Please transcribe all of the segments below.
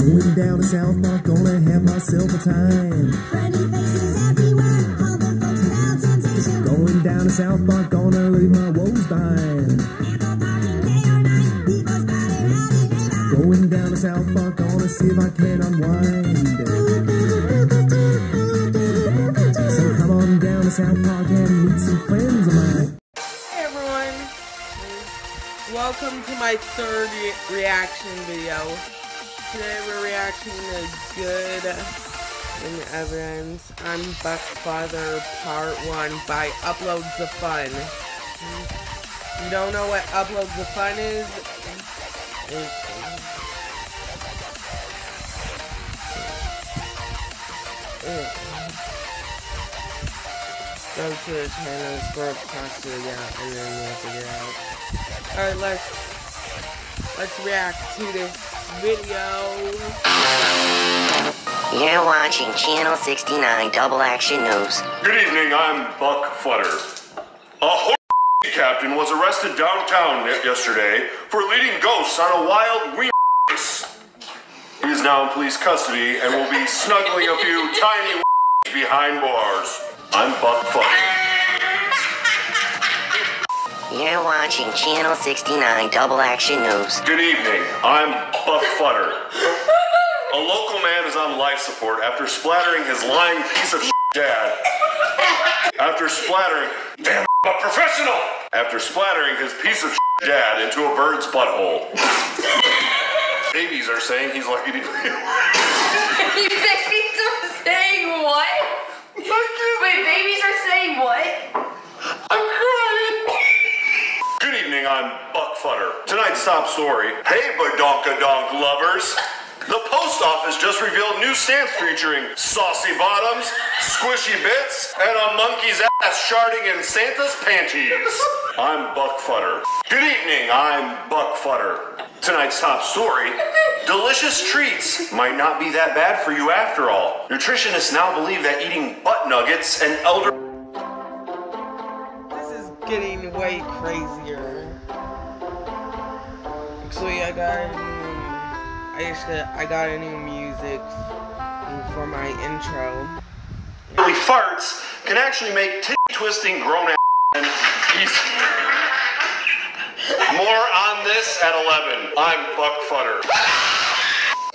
Going down to South Park, gonna have myself a time. Friendly faces everywhere, all the folks without temptation. Going down to South Park, gonna leave my woes behind. Ample parking day or night, people spotted rowdy Going down to South Park, gonna see if I can unwind. So come on down to South Park and meet some friends of mine. Hey everyone, welcome to my third re- reaction video. Today we're reacting to Good in Evidence. I'm Buck Futter Part 1 by Uploads of Fun. You don't know what Uploads of Fun is? Go to the channel, scroll across to the out, and then you'll figure it out. Alright, let's let's react to this video. You're watching Channel 69 Double Action News. Good evening, I'm Buck Futter. A horse captain was arrested downtown yesterday for leading ghosts on a wild wing race. He is now in police custody and will be snuggling a few tiny behind bars. I'm Buck Futter. You're watching Channel 69 Double Action News. Good evening, I'm Buck Futter. A local man is on life support after splattering his lying piece of dad. After splattering, damn, I'm a professional. After splattering his piece of dad into a bird's butthole. Babies are saying he's lucky to be. babies are saying what? Wait, babies are saying what? I'm crying. I'm Buck Futter. Tonight's top story. Hey, badonkadonk lovers. The post office just revealed new stamps featuring saucy bottoms, squishy bits, and a monkey's ass sharding in Santa's panties. I'm Buck Futter. Good evening, I'm Buck Futter. Tonight's top story. Delicious treats might not be that bad for you after all. Nutritionists now believe that eating butt nuggets and elder getting way crazier. Actually, I got a new, I actually I got a new music for my intro. Really farts can actually make titty twisting grown ass. More on this at 11. I'm Buck Futter.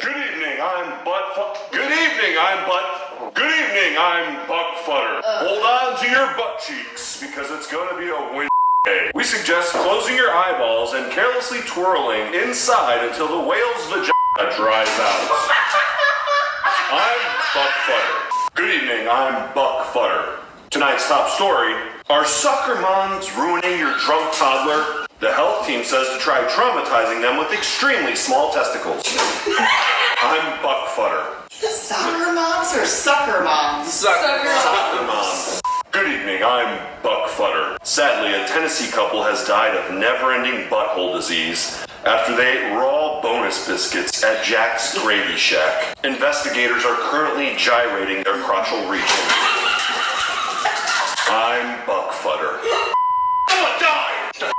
Good evening, I'm Butt Good evening, I'm Butt. Good evening, I'm Buck Futter. Uh. Hold on to your butt cheeks because it's gonna be a win. day. We suggest closing your eyeballs and carelessly twirling inside until the whale's vagina dries out. I'm Buck Futter. Good evening, I'm Buck Futter. Tonight's top story Are sucker moms ruining your drunk toddler? The health team says to try traumatizing them with extremely small testicles. I'm Buck Futter. Soccer moms or sucker moms? Soccer moms. Good evening, I'm Buck Futter. Sadly, a Tennessee couple has died of never ending butthole disease after they ate raw bonus biscuits at Jack's Gravy Shack. Investigators are currently gyrating their crotchal region. I'm Buck Futter. I'ma die!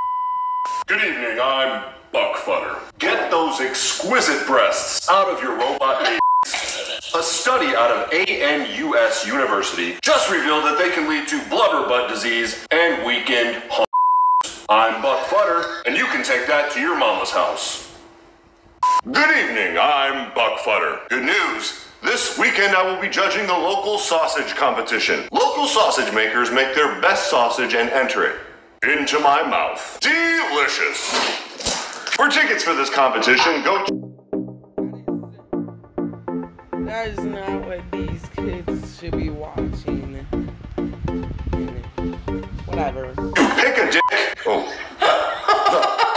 Good evening, I'm Buck Futter. Get those exquisite breasts out of your robot baby. A study out of ANUS University just revealed that they can lead to blubber butt disease and weekend I'm Buck Futter, and you can take that to your mama's house. Good evening, I'm Buck Futter. Good news. This weekend I will be judging the local sausage competition. Local sausage makers make their best sausage and enter it into my mouth. Delicious. For tickets for this competition, go to That is not what these kids should be watching. Whatever. pick a dick. Oh.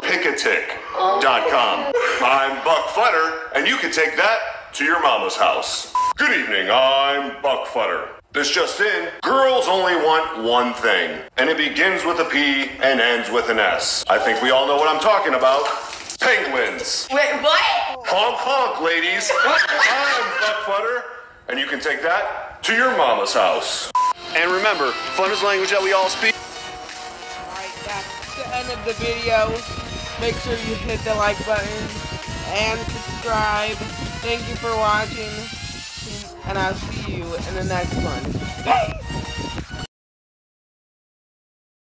Pickatick.com. I'm Buck Futter, and you can take that to your mama's house. Good evening, I'm Buck Futter. This just in, girls only want one thing, and it begins with a P and ends with an S. I think we all know what I'm talking about. Penguins. Wait, what? Honk honk, ladies. I'm Buck Futter, and you can take that to your mama's house. And remember, fun is language that we all speak. Alright, that's the end of the video. Make sure you hit the like button and subscribe. subscribe. Thank you for watching. And I'll see you in the next one. Peace!